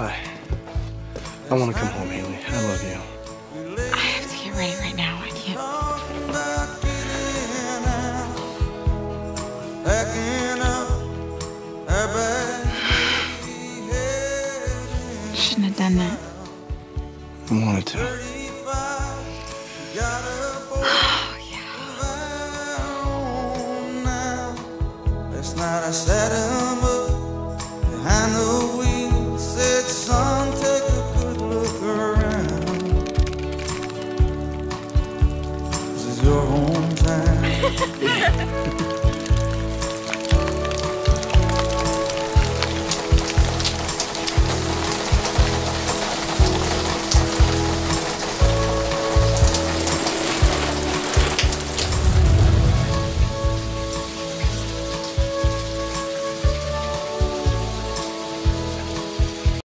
Hi. I want to come home, Haley. I love you. I have to get ready right now. I can't. Shouldn't have done that. I wanted to. Oh, it's not a settle It's your own time.